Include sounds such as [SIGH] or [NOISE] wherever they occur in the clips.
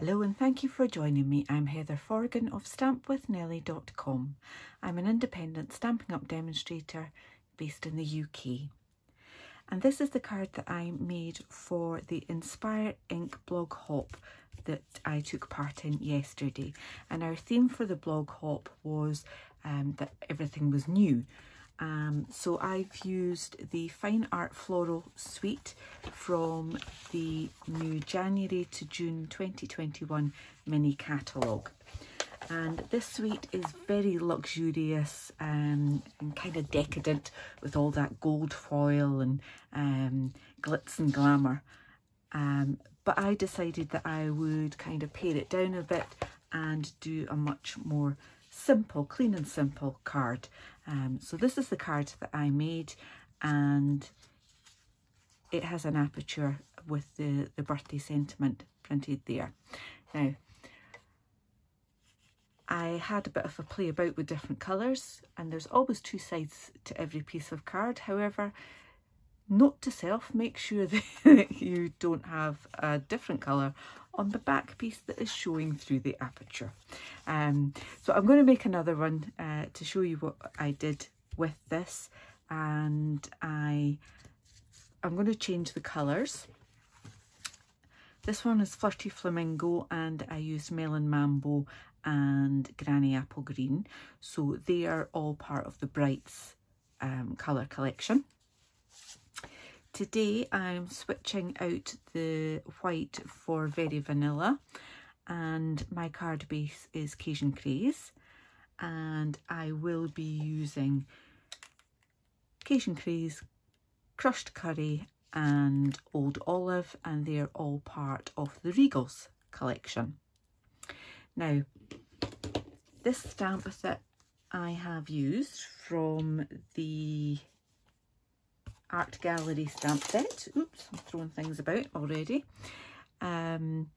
Hello and thank you for joining me. I'm Heather Forgan of stampwithnellie.com. I'm an independent Stampin' Up demonstrator based in the UK. And this is the card that I made for the Inspire Ink blog hop that I took part in yesterday. And our theme for the blog hop was um, that everything was new. Um, so I've used the Fine Art Floral Suite from the new January to June 2021 mini catalogue. And this suite is very luxurious um, and kind of decadent with all that gold foil and um, glitz and glamour. Um, but I decided that I would kind of pare it down a bit and do a much more simple, clean and simple card. Um, so this is the card that I made and it has an aperture with the, the birthday sentiment printed there. Now, I had a bit of a play about with different colours and there's always two sides to every piece of card. However, note to self, make sure [LAUGHS] that you don't have a different colour on the back piece that is showing through the aperture. Um, so I'm going to make another one uh, to show you what I did with this and I, I'm going to change the colours. This one is Flirty Flamingo and I used Melon Mambo and Granny Apple Green. So they are all part of the Brights um, colour collection. Today I'm switching out the white for Very Vanilla and my card base is Cajun Craze and I will be using Cajun Craze, Crushed Curry and Old Olive and they're all part of the Regals collection. Now this stamp that I have used from the art gallery stamp set. Oops, I'm throwing things about already. Um,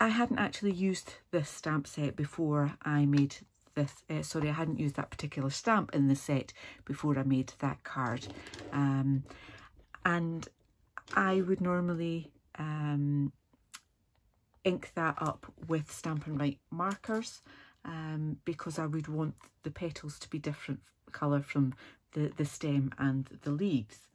I hadn't actually used this stamp set before I made this, uh, sorry, I hadn't used that particular stamp in the set before I made that card. Um, and I would normally um, ink that up with Stampin' Write markers um, because I would want the petals to be different colour from the, the stem and the leaves.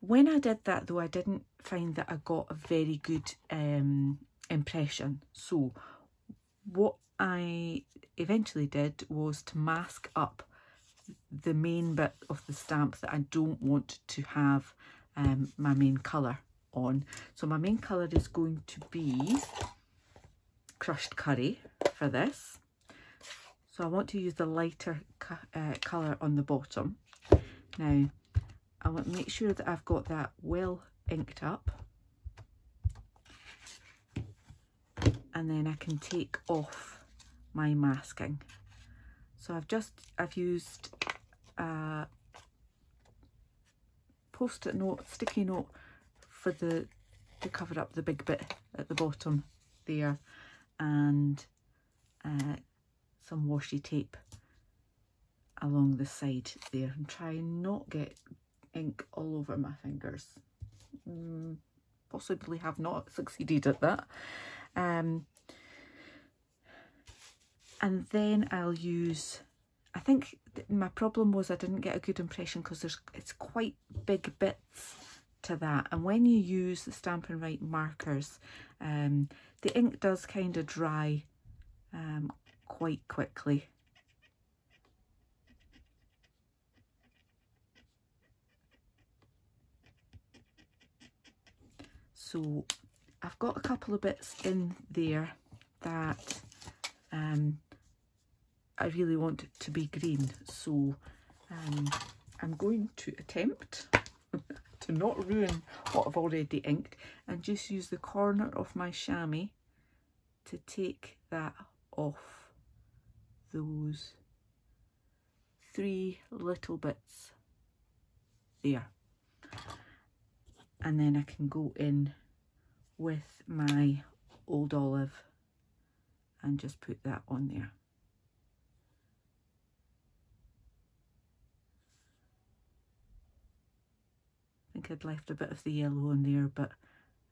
When I did that though, I didn't find that I got a very good um, impression. So what I eventually did was to mask up the main bit of the stamp that I don't want to have um, my main colour on. So my main colour is going to be crushed curry for this. So I want to use the lighter uh, colour on the bottom. Now, I want to make sure that I've got that well inked up. And then I can take off my masking. So I've just, I've used a post-it note, sticky note for the, to cover up the big bit at the bottom there. And uh, some washi tape along the side there and try and not get ink all over my fingers. Mm, possibly have not [LAUGHS] succeeded at that. Um, and then I'll use, I think my problem was I didn't get a good impression because there's it's quite big bits to that and when you use the Stampin' Write markers um, the ink does kind of dry um, quite quickly. So I've got a couple of bits in there that um, I really want to be green. So um, I'm going to attempt [LAUGHS] to not ruin what I've already inked and just use the corner of my chamois to take that off those three little bits there and then I can go in with my old olive and just put that on there. I think I'd left a bit of the yellow on there but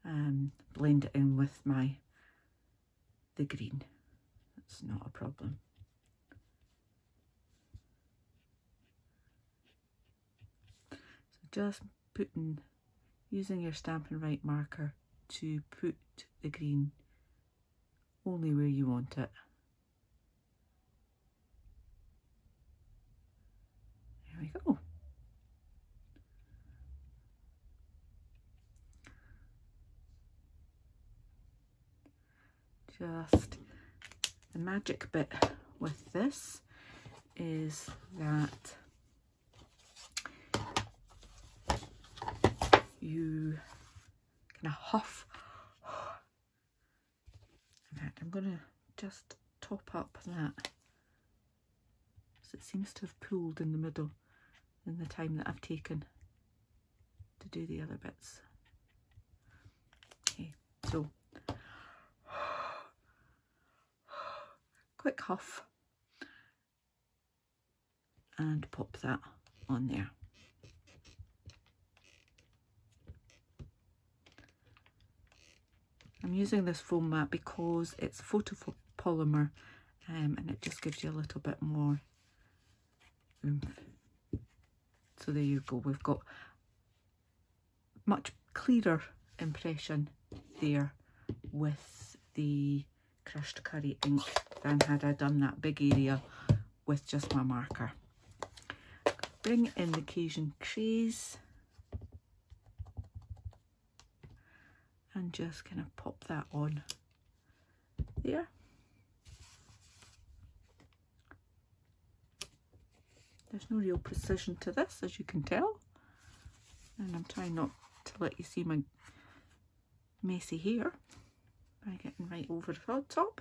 um, blend it in with my the green. That's not a problem. Just putting, using your Stampin' Write marker to put the green only where you want it. There we go. Just the magic bit with this is that you kind of huff. In fact, I'm going to just top up that. So it seems to have pooled in the middle in the time that I've taken to do the other bits. Okay, so quick huff and pop that on there. I'm using this foam mat because it's photopolymer um, and it just gives you a little bit more oomph. So there you go, we've got much clearer impression there with the crushed curry ink than had I done that big area with just my marker. Bring in the Cajun craze and just kind of pop that on. There. There's no real precision to this as you can tell. And I'm trying not to let you see my messy hair by getting right over the top.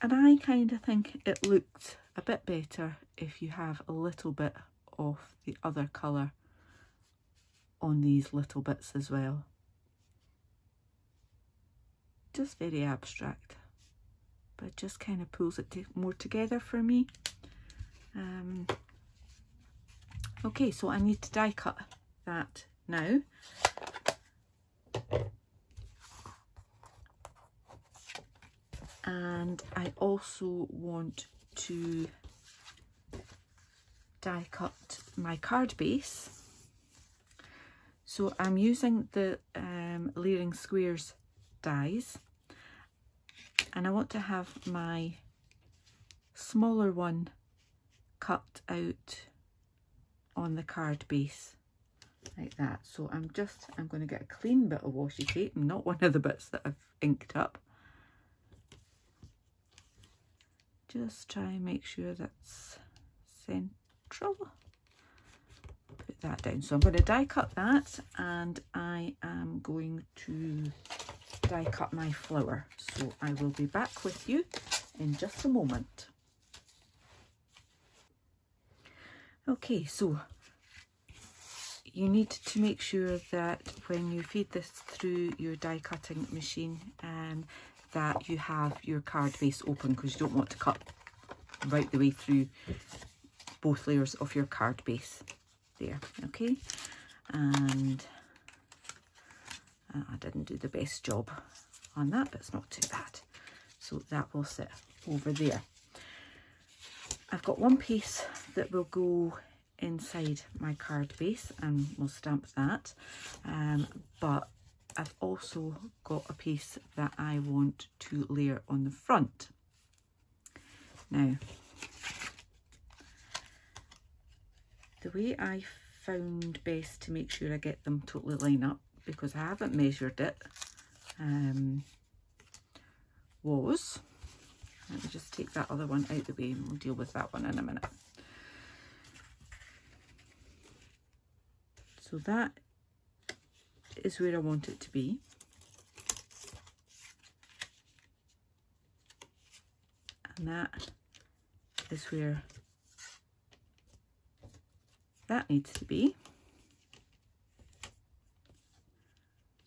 And I kind of think it looked a bit better if you have a little bit of the other colour on these little bits as well just very abstract but just kind of pulls it more together for me. Um, okay so I need to die cut that now. And I also want to die cut my card base. So I'm using the um, Layering Squares dies. And I want to have my smaller one cut out on the card base like that. So I'm just I'm going to get a clean bit of washi tape not one of the bits that I've inked up. Just try and make sure that's central. Put that down. So I'm going to die cut that and I am going to die cut my flower. So I will be back with you in just a moment. Okay, so you need to make sure that when you feed this through your die cutting machine um, that you have your card base open because you don't want to cut right the way through both layers of your card base there okay and uh, I didn't do the best job on that, but it's not too bad. So that will sit over there. I've got one piece that will go inside my card base and we'll stamp that. Um, but I've also got a piece that I want to layer on the front. Now, the way I found best to make sure I get them totally line up because I haven't measured it um, was, let me just take that other one out the way and we'll deal with that one in a minute. So that is where I want it to be. And that is where that needs to be.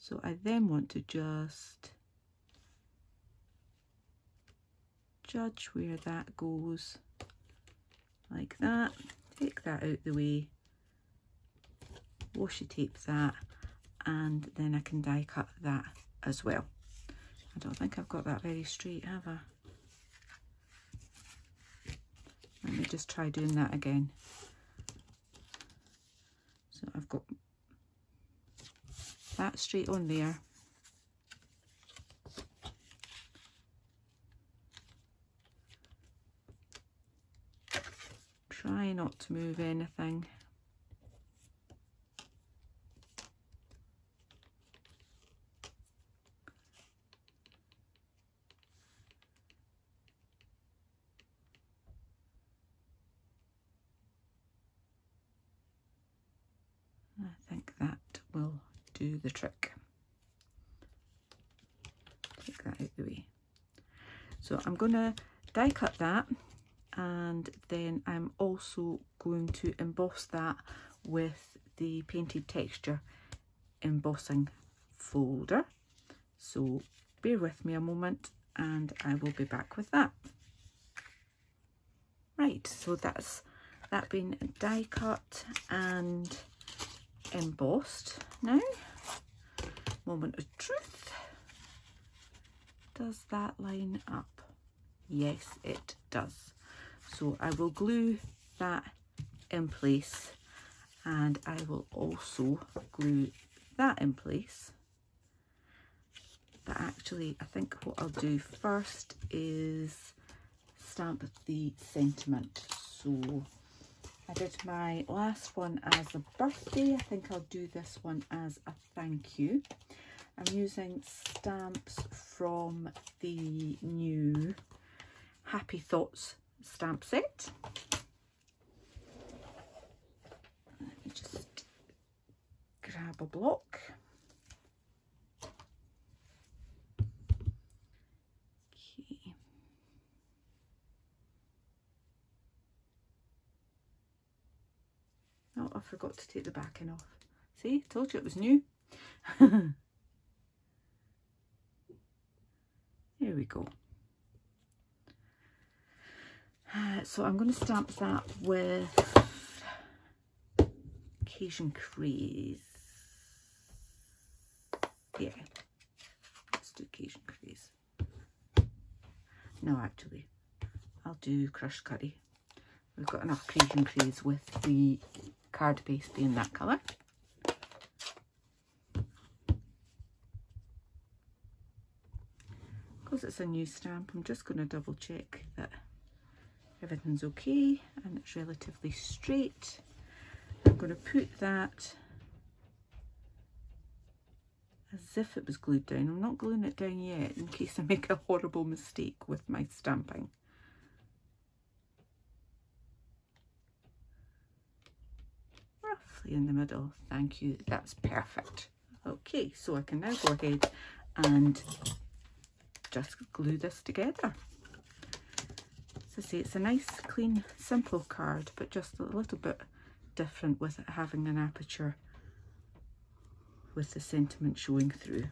So I then want to just judge where that goes like that. Take that out the way, washi tape that and then I can die cut that as well. I don't think I've got that very straight, have I? Let me just try doing that again. So I've got that straight on there. Try not to move anything. Do the trick. Take that out the way. So I'm going to die cut that and then I'm also going to emboss that with the painted texture embossing folder. So bear with me a moment and I will be back with that. Right, so that's that been die cut and embossed now. Moment of truth. Does that line up? Yes, it does. So I will glue that in place and I will also glue that in place. But actually, I think what I'll do first is stamp the sentiment. So I did my last one as a birthday. I think I'll do this one as a thank you. I'm using stamps from the new Happy Thoughts stamp set. Let me just grab a block. Oh, I forgot to take the backing off. See, I told you it was new. [LAUGHS] we go. Uh, so I'm going to stamp that with Cajun Craze. Yeah, let's do Cajun Craze. No, actually, I'll do crushed curry. We've got enough Cajun Craze with the card base being that colour. A new stamp, I'm just going to double check that everything's okay and it's relatively straight. I'm going to put that as if it was glued down. I'm not gluing it down yet in case I make a horrible mistake with my stamping. Roughly in the middle. Thank you. That's perfect. Okay, so I can now go ahead and just glue this together. So see, it's a nice, clean, simple card, but just a little bit different with it having an aperture with the sentiment showing through.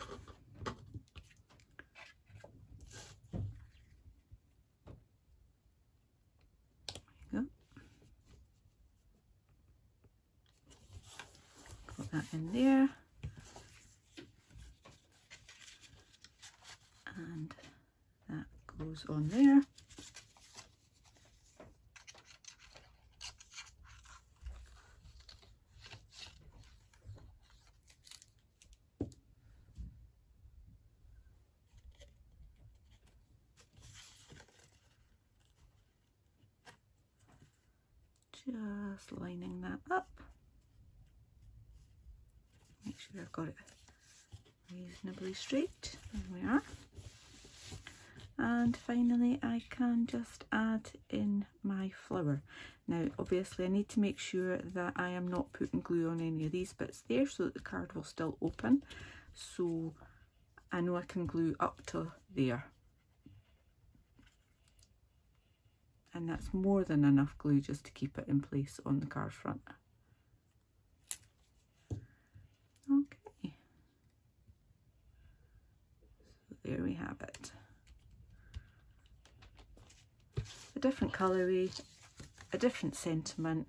that in there. And that goes on there. just lining that up Make sure I've got it reasonably straight. There we are. And finally I can just add in my flower. Now obviously I need to make sure that I am not putting glue on any of these bits there so that the card will still open. So I know I can glue up to there. And that's more than enough glue just to keep it in place on the card front. Okay. So there we have it. A different colourway, a different sentiment,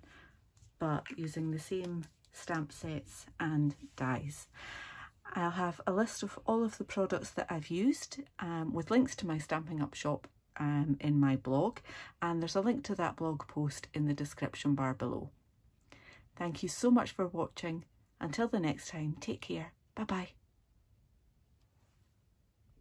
but using the same stamp sets and dies. I'll have a list of all of the products that I've used um, with links to my Stampin' Up shop um, in my blog and there's a link to that blog post in the description bar below. Thank you so much for watching. Until the next time, take care. Bye bye.